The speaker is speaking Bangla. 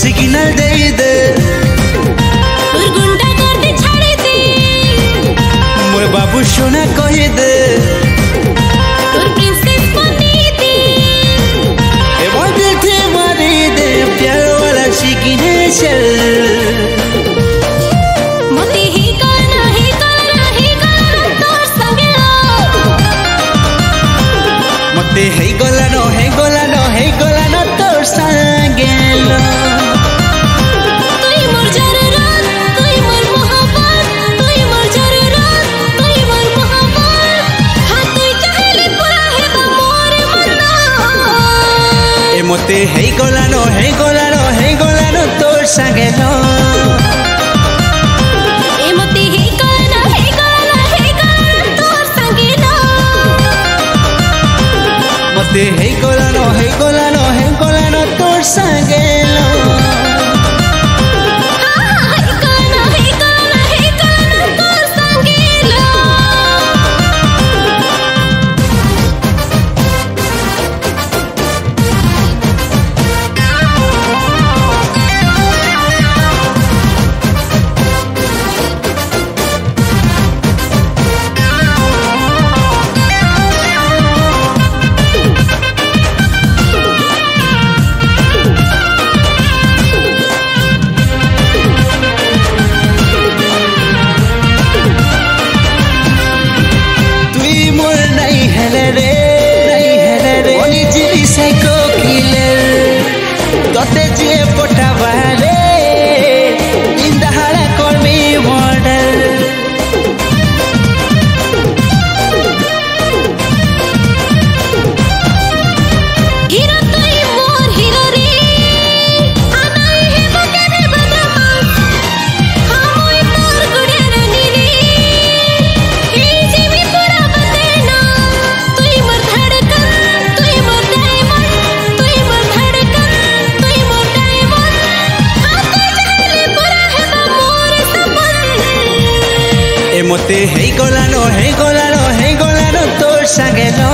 সিগন্যাল দেই দে তোর গুন্ডা করতে ছাড়ে দে মোর বাবু সোনা কই দে তোর প্রিন্সেস বানিয়ে দে এবার দিল থে মারি দে প্যার वाला signature Hey he hey la hey he con la noche. você te. মতে হেই কলালো হেই কলালো হেই কলালো তোর সঙ্গে লো